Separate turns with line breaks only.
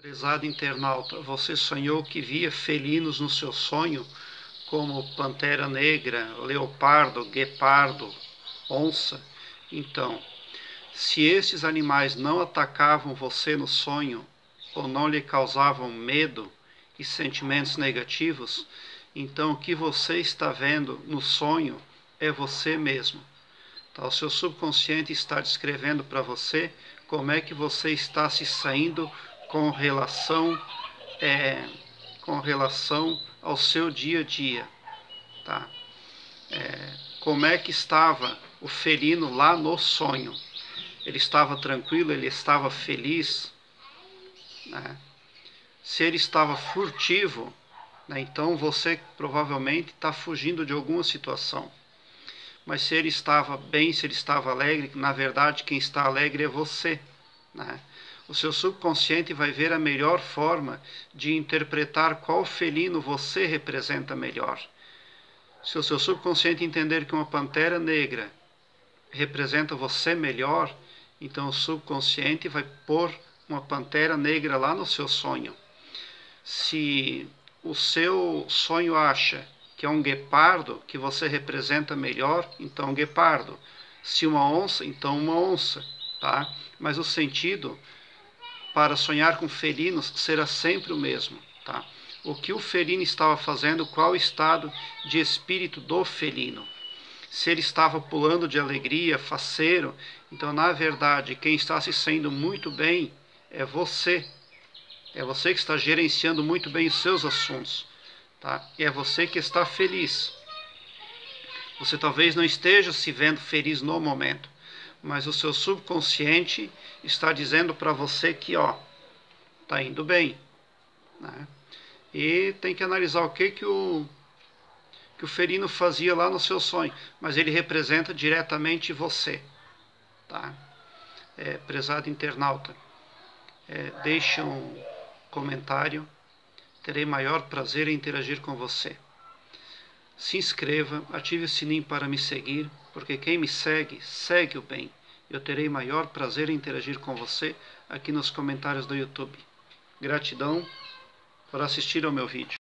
Prezado internauta, você sonhou que via felinos no seu sonho, como pantera negra, leopardo, guepardo, onça? Então, se esses animais não atacavam você no sonho, ou não lhe causavam medo e sentimentos negativos, então o que você está vendo no sonho é você mesmo. Tá? O seu subconsciente está descrevendo para você como é que você está se saindo com relação é, com relação ao seu dia a dia, tá? É, como é que estava o felino lá no sonho? Ele estava tranquilo? Ele estava feliz? Né? Se ele estava furtivo, né, então você provavelmente está fugindo de alguma situação. Mas se ele estava bem, se ele estava alegre, na verdade quem está alegre é você. Né? O seu subconsciente vai ver a melhor forma de interpretar qual felino você representa melhor. Se o seu subconsciente entender que uma pantera negra representa você melhor, então o subconsciente vai pôr uma pantera negra lá no seu sonho. Se o seu sonho acha que é um guepardo que você representa melhor, então um guepardo. Se uma onça, então uma onça, tá? Mas o sentido para sonhar com felinos será sempre o mesmo. Tá? O que o felino estava fazendo, qual o estado de espírito do felino? Se ele estava pulando de alegria, faceiro, então na verdade quem está se saindo muito bem é você. É você que está gerenciando muito bem os seus assuntos. Tá? E é você que está feliz. Você talvez não esteja se vendo feliz no momento, mas o seu subconsciente está dizendo para você que ó tá indo bem, né? E tem que analisar o que que o que o ferino fazia lá no seu sonho, mas ele representa diretamente você, tá? É, prezado internauta, é, deixe um comentário, terei maior prazer em interagir com você. Se inscreva, ative o sininho para me seguir, porque quem me segue, segue o bem. Eu terei maior prazer em interagir com você aqui nos comentários do YouTube. Gratidão por assistir ao meu vídeo.